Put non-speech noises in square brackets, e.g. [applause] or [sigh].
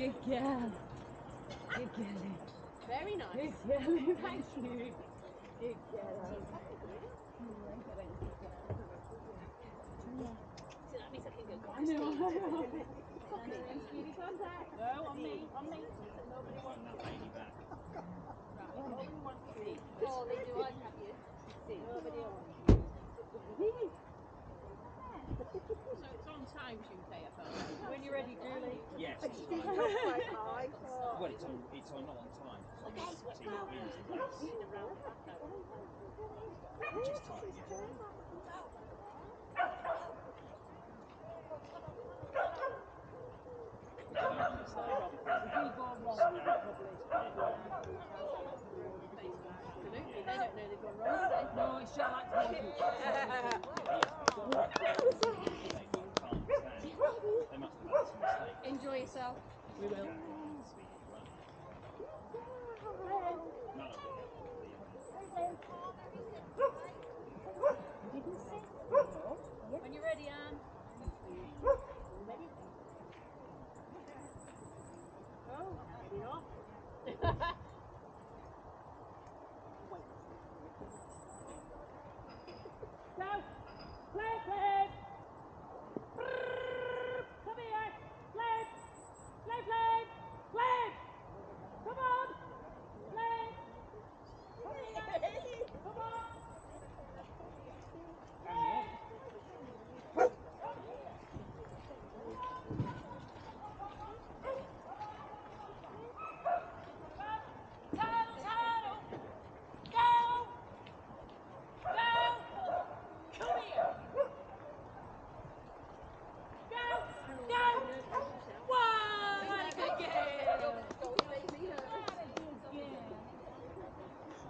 Good girl. Good girl. Very nice. Good girl. [laughs] Thank you. Good girl. So that means I can go I know. [laughs] No, on me, on me. Nobody wants me. Nobody wants me. Oh, they do. I have you. Nobody else. [laughs] So it's on time, Tuesday, I thought. When you're ready, Julie. Yes, it's fine. Well, it's on, it's on not on time. Okay, It's let's two go. wins the race. Which is time, yeah. Absolutely. They don't know [laughs] they've gone wrong, do they? No, it's just like to They can't stand. They must have had some mistakes. Enjoy yourself. We will. None of it. When you're ready, Anne. Oh, you're off. Go! Play, play! Come here! Play! Play, play! Play! Come on! Play! Come here! Come on! Go! Go! Go! Go! Come here! Go! Go! Wow! What a good game! Pick you up! Pick you up! Thank you! Is it Bruna? All right, yeah. That's okay.